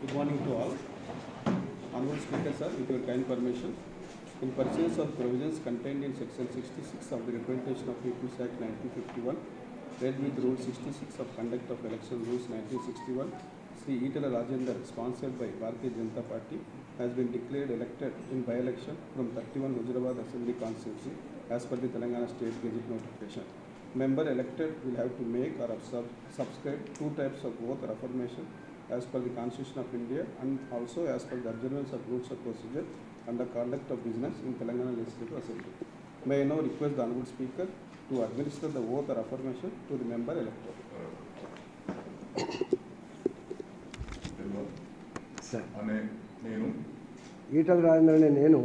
Good morning to all. Honorable Speaker, sir, with your kind permission, in pursuance of provisions contained in section sixty-six of the Representation of People's Act nineteen fifty-one, read with rule sixty-six of conduct of election rules nineteen sixty-one, Sri Itala Rajender, sponsored by Bharatiya Janata Party, has been declared elected in by-election from thirty-one Huzurabad Assembly constituency as per the Telangana State Gazette notification. Member elected will have to make or sub- subscribe two types of oath or affirmation as per the Constitution of India and also as per the observance of rules of procedure and the conduct of business in Telangana Legislative Assembly. May I now request the Honorable Speaker to administer the oath or affirmation to the member నేను ఈటల రాజేంద్ర అనే నేను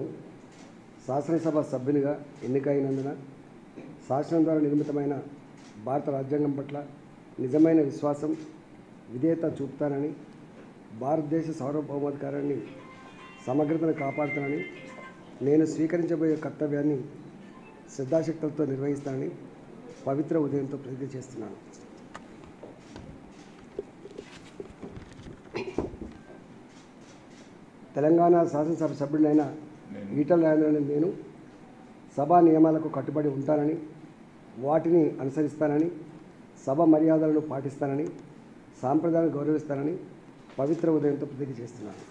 శాసనసభ సభ్యునిగా ఎన్నికైనందున శాసనం ద్వారా నిర్మితమైన భారత రాజ్యాంగం పట్ల నిజమైన విశ్వాసం విధేయత చూపుతానని భారతదేశ సార్వభౌమాధికారాన్ని సమగ్రతను కాపాడుతానని నేను స్వీకరించబోయే కర్తవ్యాన్ని శ్రద్ధాశక్తులతో నిర్వహిస్తానని పవిత్ర ఉదయంతో ప్రతిజ్ఞ చేస్తున్నాను. తెలంగాణ శాసనసభ సభ్యుడైన ఈటల రాజేంద్రని నేను సభా నియమాలకు కట్టుబడి ఉంటానని వాటిని అనుసరిస్తానని సభ మర్యాదలను పాటిస్తానని సాంప్రదాయాన్ని గౌరవిస్తానని పవిత్ర ఉదయంతో ప్రతిజ్ఞ చేస్తున్నాను.